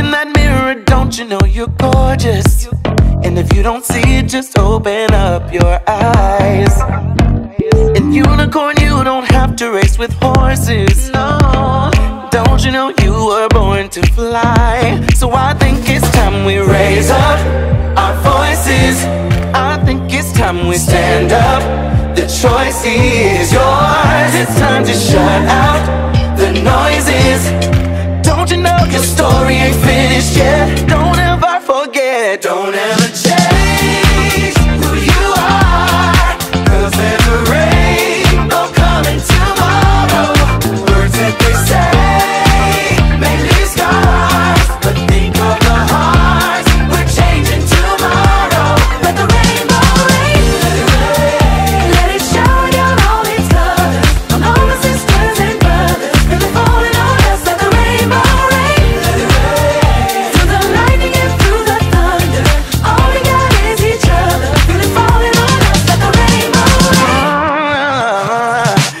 in that mirror, don't you know you're gorgeous? And if you don't see it, just open up your eyes. In unicorn, you don't have to race with horses. No, don't you know you were born to fly? So I think it's time we raise up our voices. I think it's time we stand up. The choice is yours. It's time to shut out the noises. Don't you know your story don't ever.